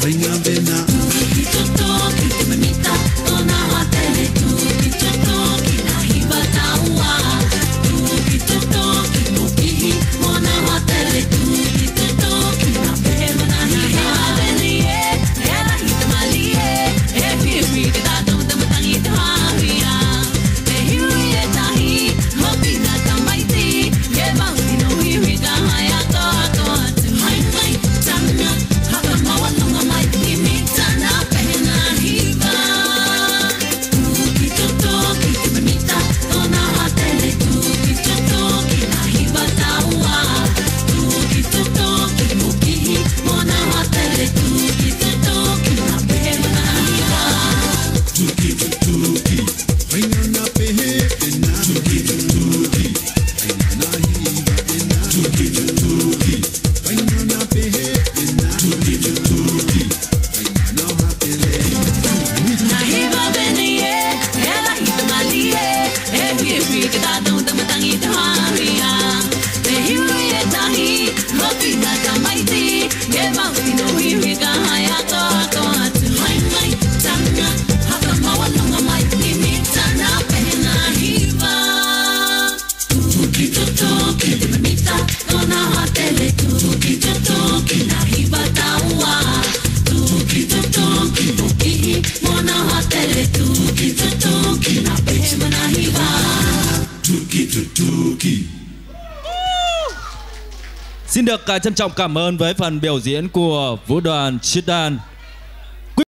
Venga, ven a Xin được à, trân trọng cảm ơn với phần biểu diễn của vũ đoàn Chidan